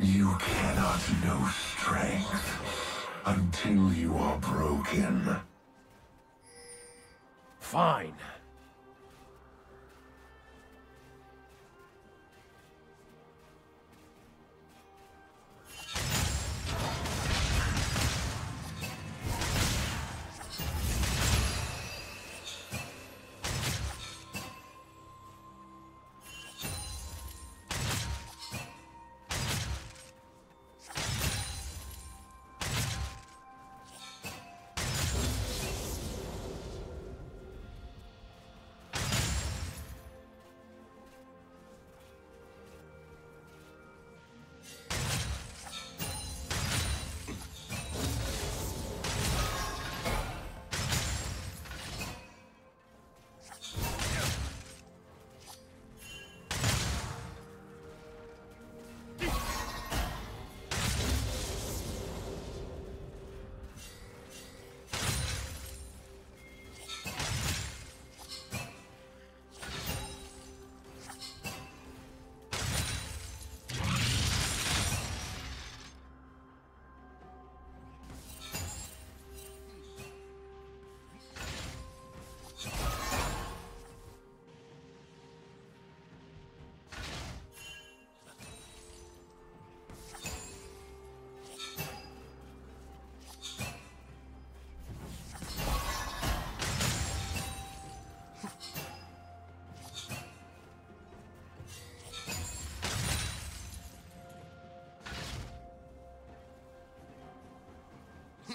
You cannot know strength until you are broken. Fine.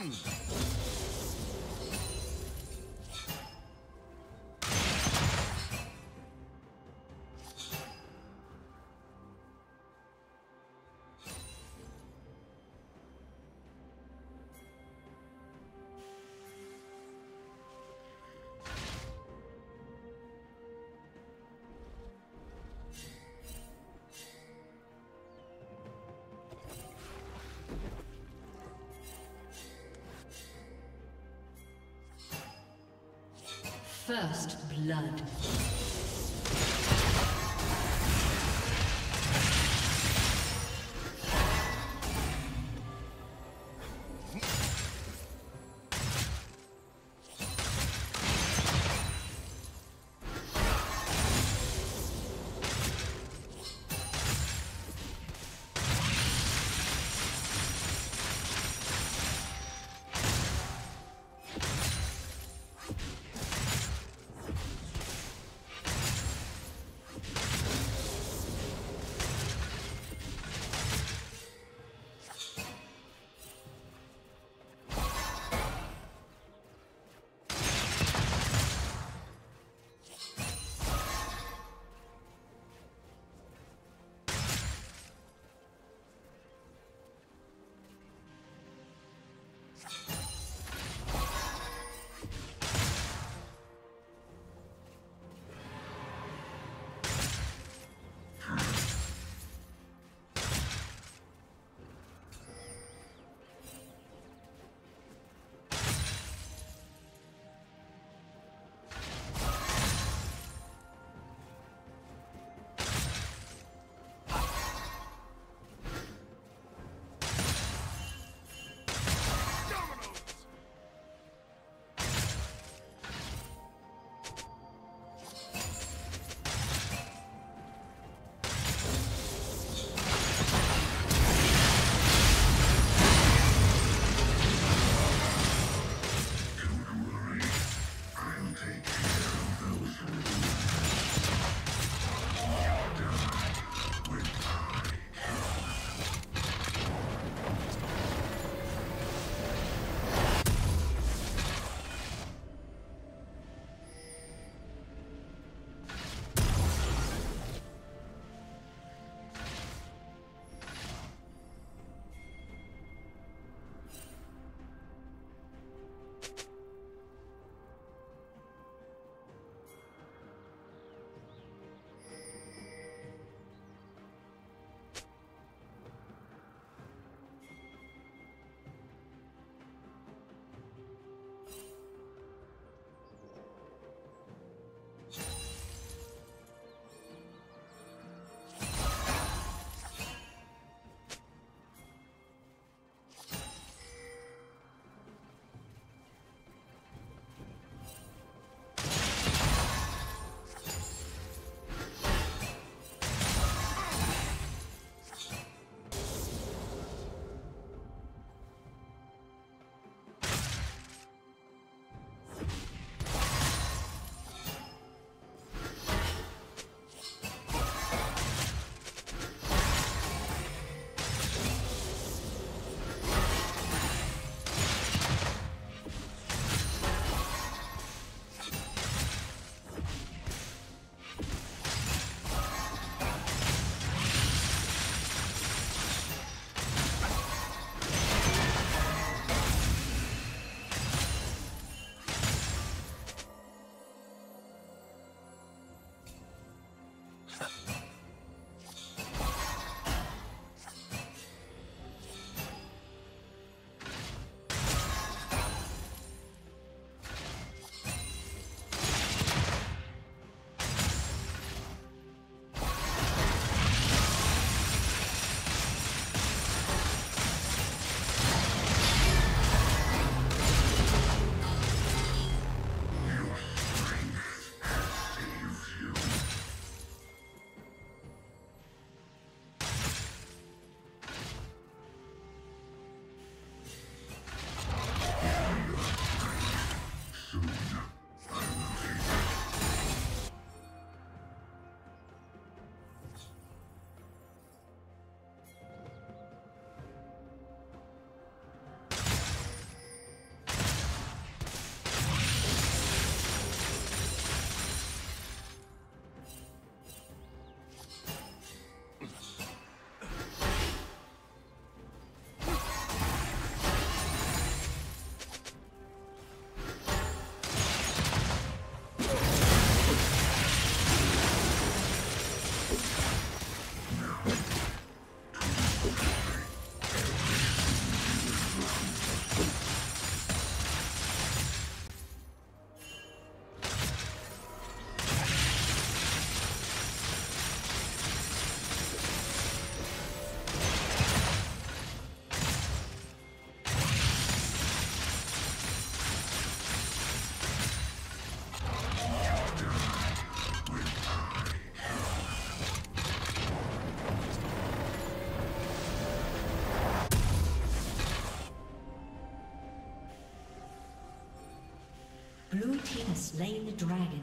begins! First blood. Slain the dragon.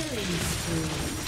Summoner has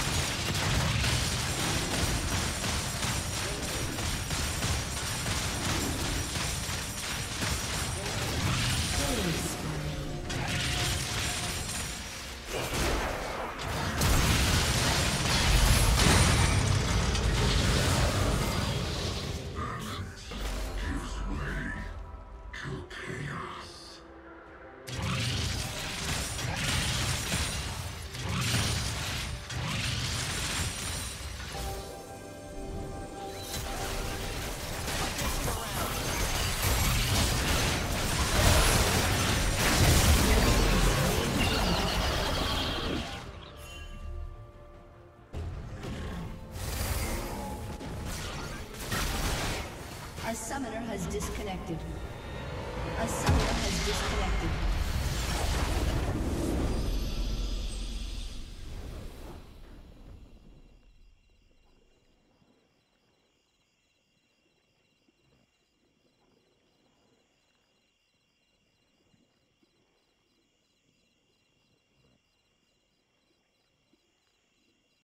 disconnected.